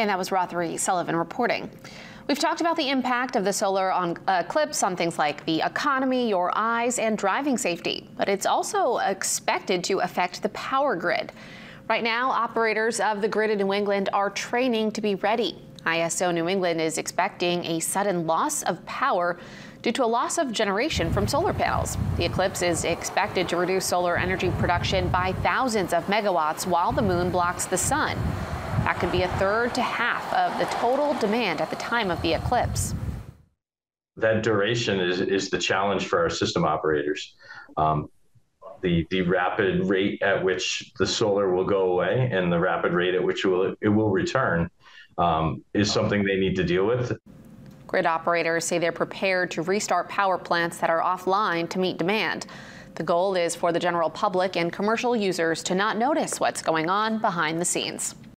And that was Rothery Sullivan reporting. We've talked about the impact of the solar on, uh, eclipse on things like the economy, your eyes, and driving safety, but it's also expected to affect the power grid. Right now, operators of the grid in New England are training to be ready. ISO New England is expecting a sudden loss of power due to a loss of generation from solar panels. The eclipse is expected to reduce solar energy production by thousands of megawatts while the moon blocks the sun. That could be a third to half of the total demand at the time of the eclipse. That duration is, is the challenge for our system operators. Um, the, the rapid rate at which the solar will go away and the rapid rate at which it will, it will return um, is something they need to deal with. Grid operators say they're prepared to restart power plants that are offline to meet demand. The goal is for the general public and commercial users to not notice what's going on behind the scenes.